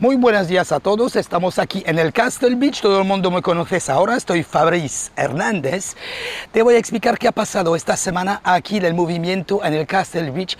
Muy buenos días a todos, estamos aquí en el Castle Beach, todo el mundo me conoce ahora, estoy Fabrice Hernández. Te voy a explicar qué ha pasado esta semana aquí en el movimiento en el Castle Beach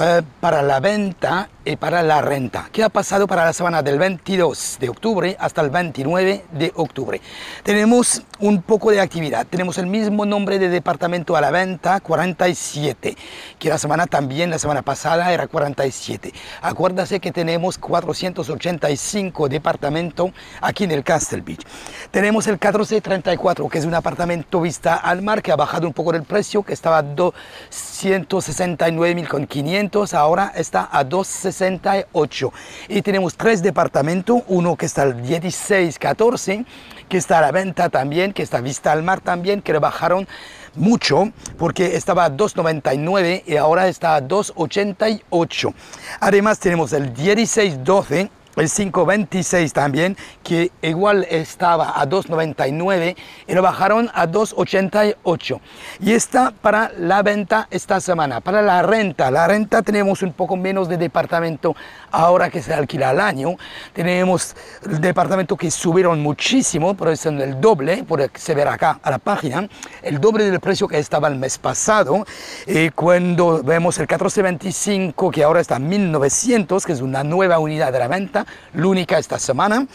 eh, para la venta y para la renta. ¿Qué ha pasado para la semana del 22 de octubre hasta el 29 de octubre? Tenemos un poco de actividad, tenemos el mismo nombre de departamento a la venta, 47, que la semana también, la semana pasada era 47. Acuérdase que tenemos 480 85 departamento aquí en el Castle Beach. Tenemos el 1434, que es un apartamento vista al mar, que ha bajado un poco el precio, que estaba a 269.500, ahora está a 268. Y tenemos tres departamentos, uno que está al 1614, que está a la venta también, que está vista al mar también, que le bajaron mucho porque estaba a 2,99 y ahora está a 2,88. Además tenemos el 1612 el 526 también, que igual estaba a 299 y lo bajaron a 288. Y está para la venta esta semana. Para la renta, la renta tenemos un poco menos de departamento ahora que se alquila al año. Tenemos el departamento que subieron muchísimo, pero es el doble, por se verá acá a la página, el doble del precio que estaba el mes pasado. Y cuando vemos el 1425, que ahora está a 1900, que es una nueva unidad de la venta, l'unica esta semana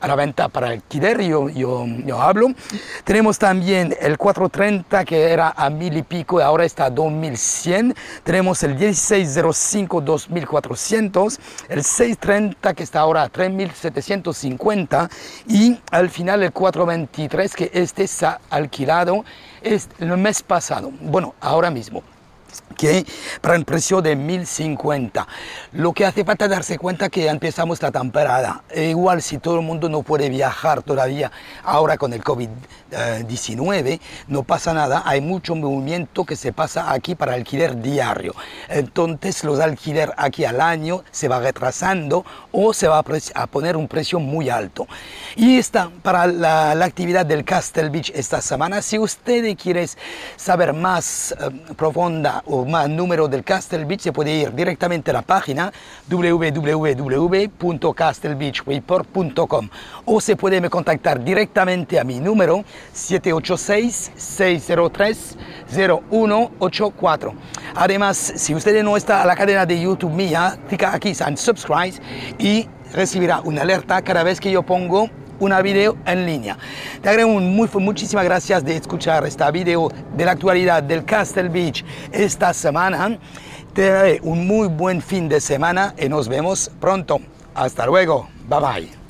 a la venta para alquiler, yo, yo, yo, hablo. Tenemos también el 430 que era a mil y pico y ahora está a 2100. Tenemos el 1605 2400, el 630 que está ahora a 3750 y al final el 423 que este ha alquilado el mes pasado, bueno, ahora mismo que para un precio de 1050. Lo que hace falta darse cuenta que empezamos la temporada. E igual si todo el mundo no puede viajar todavía ahora con el COVID-19, no pasa nada. Hay mucho movimiento que se pasa aquí para alquiler diario. Entonces los alquiler aquí al año se va retrasando o se va a poner un precio muy alto. Y está para la, actividad del Castle Beach esta semana. Si usted quiere saber más eh, profunda o más número del Castle Beach, se puede ir directamente a la página www.castlebeachreport.com o se puede contactar directamente a mi número 786-603-0184. Además, si usted no está a la cadena de YouTube mía, clica aquí subscribe y recibirá una alerta cada vez que yo pongo una video en línea. Te agrego muy, muchísimas gracias de escuchar esta video de la actualidad del Castle Beach esta semana. Te daré un muy buen fin de semana y nos vemos pronto. Hasta luego. Bye bye.